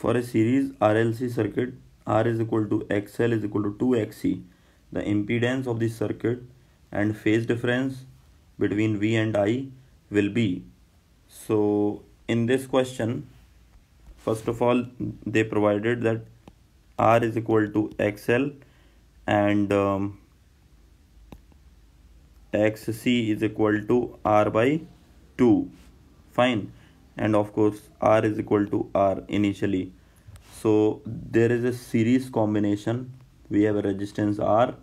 for a series RLC circuit R is equal to XL is equal to 2XC the impedance of this circuit and phase difference between V and I will be. So in this question first of all they provided that R is equal to XL and um, XC is equal to R by 2 fine and of course R is equal to R initially. So there is a series combination. We have a resistance R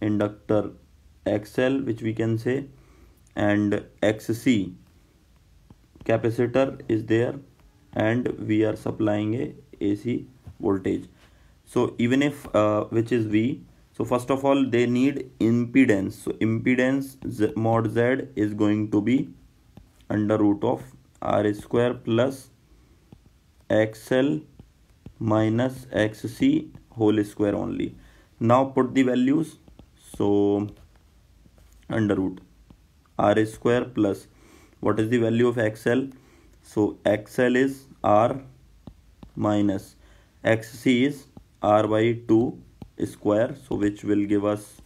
inductor XL which we can say and XC capacitor is there and we are supplying a AC voltage. So even if uh, which is V so first of all they need impedance. So impedance z, mod Z is going to be under root of R square plus XL minus XC whole square only. Now put the values. So under root r square plus what is the value of xl so xl is r minus xc is r by 2 square. So which will give us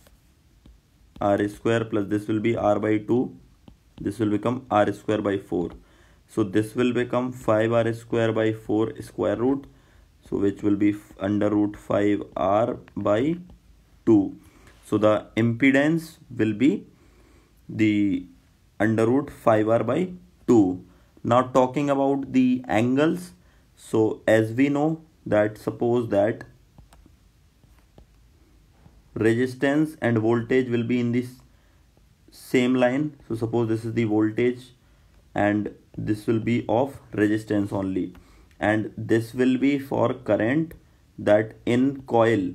r square plus this will be r by 2 this will become r square by 4 so this will become 5r square by 4 square root so which will be under root 5 r by 2 so the impedance will be the under root 5r by 2. Now talking about the angles. So as we know that suppose that resistance and voltage will be in this same line. So suppose this is the voltage and this will be of resistance only. And this will be for current that in coil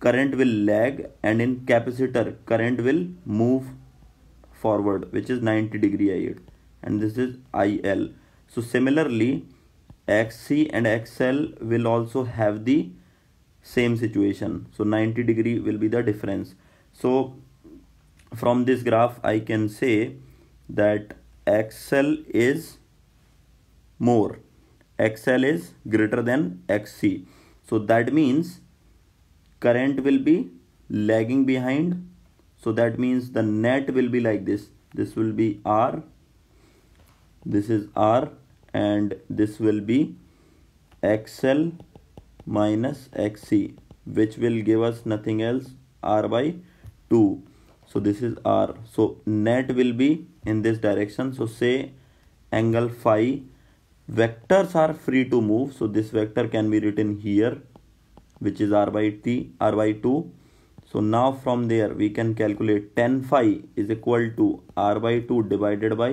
current will lag and in capacitor current will move forward which is 90 degree ahead and this is IL so similarly XC and XL will also have the same situation. So 90 degree will be the difference. So from this graph I can say that XL is more. XL is greater than XC so that means current will be lagging behind. So that means the net will be like this. This will be R. This is R and this will be XL minus XC which will give us nothing else R by 2 so this is R. So net will be in this direction. So say angle phi vectors are free to move. So this vector can be written here which is r by t r by 2 so now from there we can calculate tan phi is equal to r by 2 divided by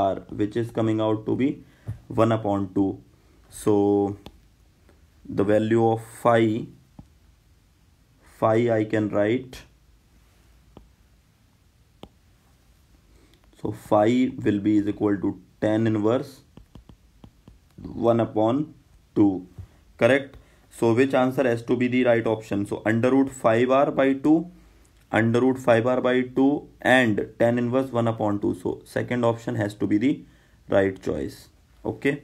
r which is coming out to be 1 upon 2 so the value of phi phi I can write so phi will be is equal to tan inverse 1 upon 2 correct so which answer has to be the right option? So under root 5r by 2, under root 5r by 2 and tan inverse 1 upon 2. So second option has to be the right choice. Okay.